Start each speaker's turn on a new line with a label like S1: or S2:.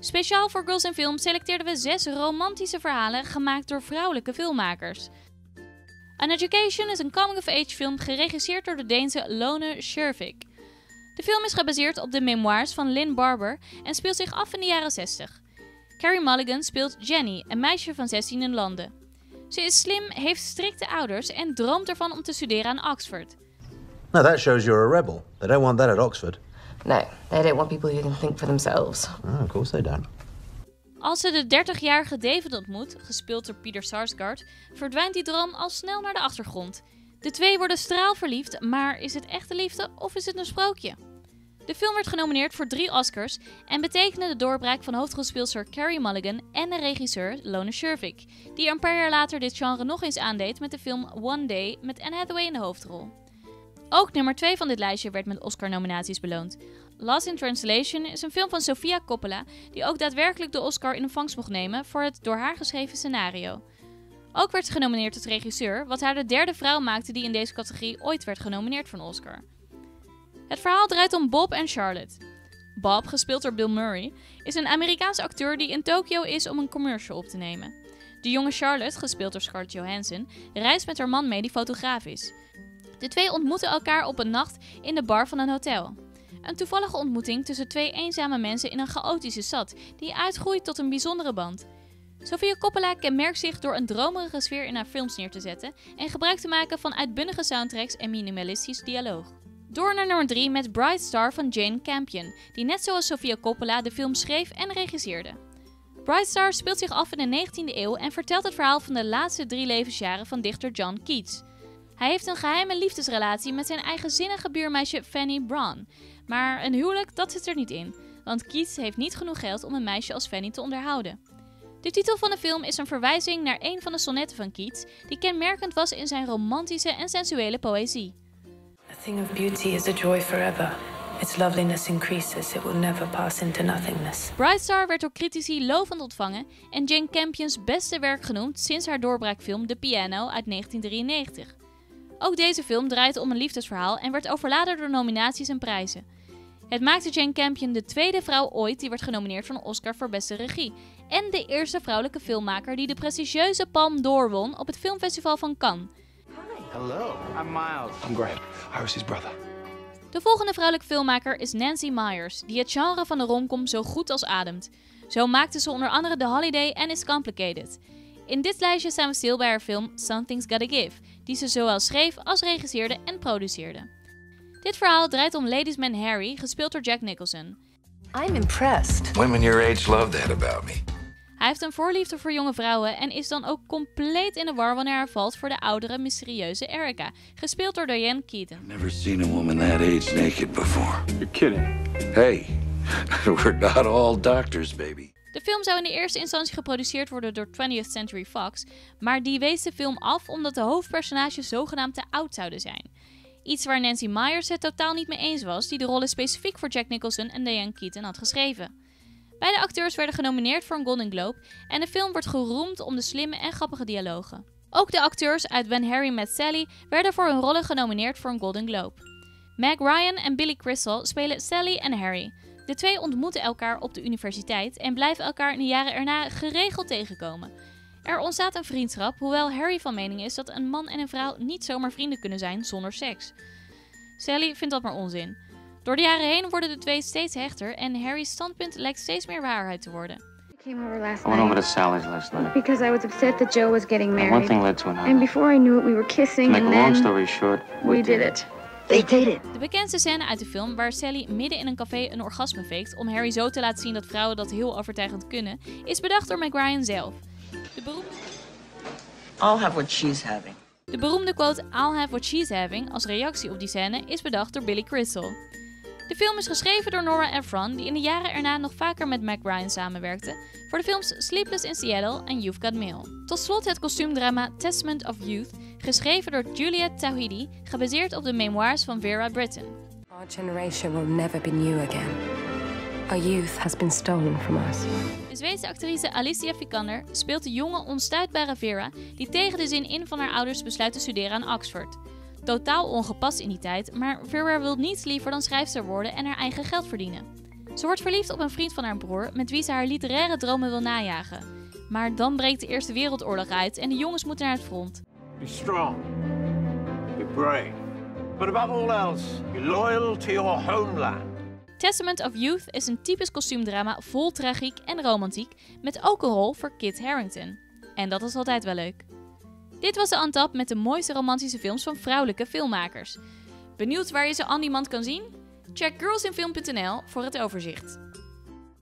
S1: Speciaal voor Girls in Film selecteerden we zes romantische verhalen gemaakt door vrouwelijke filmmakers. An Education is een coming-of-age film geregisseerd door de Deense Lone Schervik. De film is gebaseerd op de memoirs van Lynn Barber en speelt zich af in de jaren 60. Carrie Mulligan speelt Jenny, een meisje van 16 in Londen. Ze is slim, heeft strikte ouders en droomt ervan om te studeren aan Oxford.
S2: No, that shows you're a rebel. They don't want that at Oxford.
S3: No, they don't want people who can think for themselves.
S2: Oh, of course they don't.
S1: Als ze de 30-jarige David ontmoet, gespeeld door Peter Sarsgaard, verdwijnt die droom al snel naar de achtergrond. De twee worden straalverliefd, maar is het echte liefde of is het een sprookje? De film werd genomineerd voor drie Oscars en betekende de doorbraak van hoofdrolspeelster Carrie Mulligan en de regisseur Lone Schervik, die een paar jaar later dit genre nog eens aandeed met de film One Day met Anne Hathaway in de hoofdrol. Ook nummer 2 van dit lijstje werd met Oscar-nominaties beloond. Lost in Translation is een film van Sofia Coppola, die ook daadwerkelijk de Oscar in ontvangst mocht nemen voor het door haar geschreven scenario. Ook werd ze genomineerd als regisseur, wat haar de derde vrouw maakte die in deze categorie ooit werd genomineerd voor een Oscar. Het verhaal draait om Bob en Charlotte. Bob, gespeeld door Bill Murray, is een Amerikaanse acteur die in Tokio is om een commercial op te nemen. De jonge Charlotte, gespeeld door Scarlett Johansson, reist met haar man mee die fotograaf is. De twee ontmoeten elkaar op een nacht in de bar van een hotel. Een toevallige ontmoeting tussen twee eenzame mensen in een chaotische stad, die uitgroeit tot een bijzondere band. Sofia Coppola kenmerkt zich door een dromerige sfeer in haar films neer te zetten en gebruik te maken van uitbundige soundtracks en minimalistisch dialoog. Door naar nummer 3 met Bright Star van Jane Campion, die net zoals Sofia Coppola de film schreef en regisseerde. Bright Star speelt zich af in de 19e eeuw en vertelt het verhaal van de laatste drie levensjaren van dichter John Keats. Hij heeft een geheime liefdesrelatie met zijn eigenzinnige buurmeisje Fanny Brown. Maar een huwelijk, dat zit er niet in, want Keats heeft niet genoeg geld om een meisje als Fanny te onderhouden. De titel van de film is een verwijzing naar een van de sonnetten van Keats, die kenmerkend was in zijn romantische en sensuele poëzie.
S4: A thing of beauty is a joy forever. Its loveliness increases, it will never pass into nothingness.
S1: Bright Star werd door critici lovend ontvangen en Jane Campion's beste werk genoemd sinds haar doorbraakfilm The Piano uit 1993. Ook deze film draait om een liefdesverhaal en werd overladen door nominaties en prijzen. Het maakte Jane Campion de tweede vrouw ooit die werd genomineerd voor een Oscar voor beste regie. En de eerste vrouwelijke filmmaker die de prestigieuze Palm d'Or won op het filmfestival van Cannes.
S5: Hello. I'm Miles.
S6: I'm Graham. Iris' brother.
S1: De volgende vrouwelijke filmmaker is Nancy Myers, die het genre van de romcom zo goed als ademt. Zo maakte ze onder andere The Holiday en It's Complicated. In dit lijstje staan we stil bij haar film Something's Gotta Give, die ze zowel schreef als regisseerde en produceerde. Dit verhaal draait om ladiesman Harry, gespeeld door Jack Nicholson.
S3: I'm impressed.
S6: Women your age love that about me.
S1: Hij heeft een voorliefde voor jonge vrouwen en is dan ook compleet in de war wanneer hij valt voor de oudere, mysterieuze Erica, gespeeld door Diane Keaton.
S6: Never seen a woman that age naked before.
S5: You're kidding.
S6: Hey, we're not all doctors, baby.
S1: De film zou in de eerste instantie geproduceerd worden door 20th Century Fox, maar die wees de film af omdat de hoofdpersonages zogenaamd te oud zouden zijn. Iets waar Nancy Myers het totaal niet mee eens was, die de rollen specifiek voor Jack Nicholson en Diane Keaton had geschreven. Beide acteurs werden genomineerd voor een Golden Globe en de film wordt geroemd om de slimme en grappige dialogen. Ook de acteurs uit When Harry Met Sally werden voor hun rollen genomineerd voor een Golden Globe. Meg Ryan en Billy Crystal spelen Sally en Harry. De twee ontmoeten elkaar op de universiteit en blijven elkaar in de jaren erna geregeld tegenkomen. Er ontstaat een vriendschap, hoewel Harry van mening is dat een man en een vrouw niet zomaar vrienden kunnen zijn zonder seks. Sally vindt dat maar onzin. Door de jaren heen worden de twee steeds hechter en Harry's standpunt lijkt steeds meer waarheid te worden.
S7: I came over last
S5: I went over to Sally's last night.
S7: because I was upset that Joe was getting
S5: And one
S7: married.
S5: thing led to
S7: And before I knew it, we were
S5: To
S7: kissing,
S5: make a
S7: and
S5: long
S7: then
S5: story short,
S7: we did it.
S3: They did it.
S1: De bekendste scène uit de film, waar Sally midden in een café een orgasme faked om Harry zo te laten zien dat vrouwen dat heel overtuigend kunnen, is bedacht door Meg Ryan zelf. De beroemde,
S8: I'll have what she's having.
S1: de beroemde quote I'll have what she's having als reactie op die scène is bedacht door Billy Crystal. De film is geschreven door Nora Ephron, die in de jaren erna nog vaker met Meg Ryan samenwerkte voor de films Sleepless in Seattle en You've Got Mail. Tot slot het kostuumdrama Testament of Youth, geschreven door Julia Tawhidi, gebaseerd op de memoirs van Vera Britton.
S3: Our generation will never be new again. Our youth has been stolen from us.
S1: De Zweedse actrice Alicia Vikander speelt de jonge, onstuitbare Vera die tegen de zin in van haar ouders besluit te studeren aan Oxford. Totaal ongepast in die tijd, maar Vera wil niets liever dan schrijfster worden en haar eigen geld verdienen. Ze wordt verliefd op een vriend van haar broer met wie ze haar literaire dromen wil najagen. Maar dan breekt de Eerste Wereldoorlog uit en de jongens moeten naar het front.
S5: Be strong. Be brave. But above all else, be loyal to your homeland.
S1: Testament of Youth is een typisch kostuumdrama vol tragiek en romantiek, met ook een rol voor Kit Harington. En dat is altijd wel leuk. Dit was de Antap met de mooiste romantische films van vrouwelijke filmmakers. Benieuwd waar je ze aan niemand kan zien? Check girlsinfilm.nl voor het overzicht.